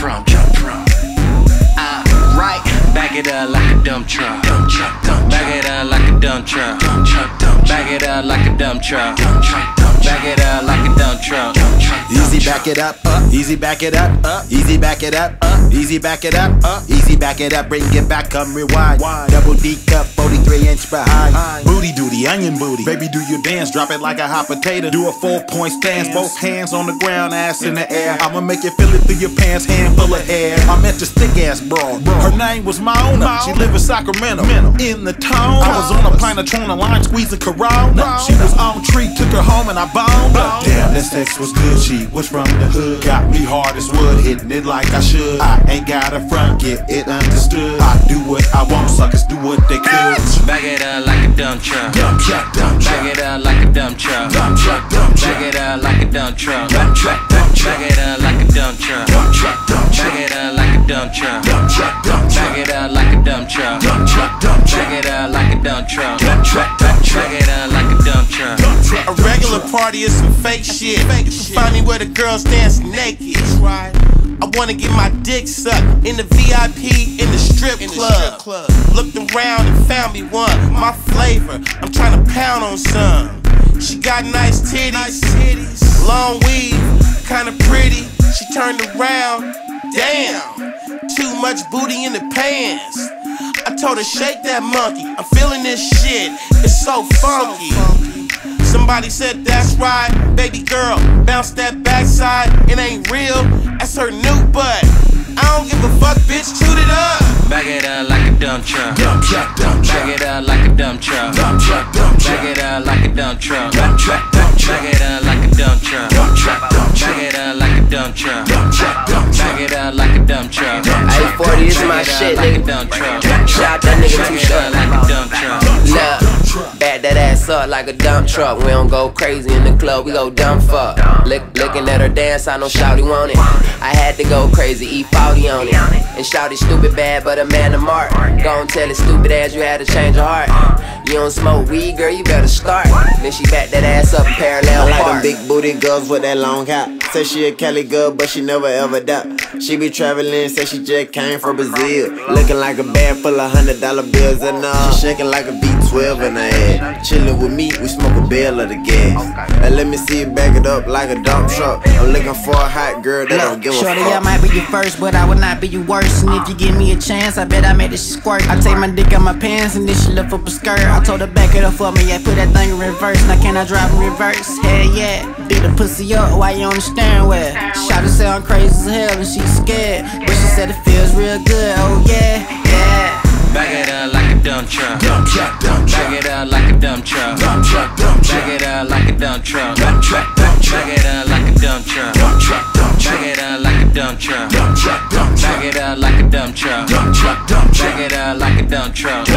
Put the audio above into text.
from? Jump from? Uh, I right back it up like a dump truck. Dump truck, dump truck. Back it up like a dump truck. Dump truck, dump truck. Back it up like a dump truck. Dump truck, dump Back it up like a dump truck. Easy back it up, up. Easy back it up, up. Easy back it up, up easy back it up, uh, easy back it up, bring it back, come rewind. Double D cup, 43 inch behind. Booty duty, onion booty. Baby, do your dance, drop it like a hot potato. Do a four point stance, both hands on the ground, ass in the air. I'ma make you feel it through your pants, hand full of hair. I met this thick ass broad. Her name was Mona. She lived in Sacramento. In the town, I was on a pint of Trona line squeezing Corona. She was on tree, her home and I boned her. Damn, this sex was good. She was from the hood. Got me hard as wood, hitting it like I should. I ain't got a front, get it understood. I do what I want, suckers do what they could. Back it up like a dump truck. Dump truck, dump Back truck, it up like a dump truck. dump truck, dump Back it up like a dump truck. dump truck, dump truck, Back it up like a dump truck. dump truck, dump Back truck, it up like a dump truck. dump truck, dump Back truck, it up like a dump truck. dump truck, dump Back truck, it up like a dump truck. dump truck, dump truck, Back it up like a dump truck. A party is some fake shit. You can find me where the girls dance naked. Right. I wanna get my dick sucked in the VIP in the strip club. Looked around and found me one, my flavor. I'm trying to pound on some. She got nice titties, long weave, kinda pretty. She turned around, damn, too much booty in the pants. I told her shake that monkey. I'm feeling this shit. It's so funky. Somebody said that's right, baby girl. Bounce that backside. It ain't real. That's her new butt. I don't give a fuck, bitch. shoot it up. Back it up like a dump truck. Dump truck, dump Back truck, it up like a dump truck. dump truck, dump Back truck, it up like a dump truck. dump truck, dump Back truck, it up like a dump truck. dump truck, dump Back truck, it up like a dump truck. dump truck, dump Back truck, it up like a dump truck. Hey, 40 is my Back it up shit, like a nigga. dump truck. Shout that nigga Back too it short. up like a dump truck. Look, back that ass up like a dump truck. We don't go crazy in the club, we go dumb fuck. Lick, looking at her dance, I know Shouty want it. I had to go crazy, E-40 on it. And Shouty stupid bad, but a man of mark. Gon' tell his stupid ass you had to change your heart. You don't smoke weed, girl, you better start. Then she back that ass up in parallel I like them big booty girls with that long hair. Say she a Cali girl, but she never ever doubt. She be traveling, say she just came from Brazil. Looking like a bag full of hundred dollar bills and uh, she shaking like a V12 in her head. Chillin' with me, we smoke a of the gas. And let me see you back it up like a dump truck. I'm looking for a hot girl that don't give a Shorty, I fuck. might be your first, but I would not be your worst. And if you give me a chance, I bet I made this shit squirt. I take my dick out my pants and then she lift up a skirt. I told her back it up for me, I put that thing in reverse. Now can I drive in reverse? Hell yeah. Beat the pussy up while you on the steering wheel. Shot her sound crazy as hell and she scared. But she said it feels real good, truck. dump truck, dump truck, Back it up like a dump truck. dump truck, dump Back truck, it up like a dump truck. dump truck, dump Back truck, it up like a dump truck. dump truck, dump truck, it up like a dump truck. dump truck, dump Back it up like a truck. truck, dump truck.